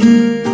you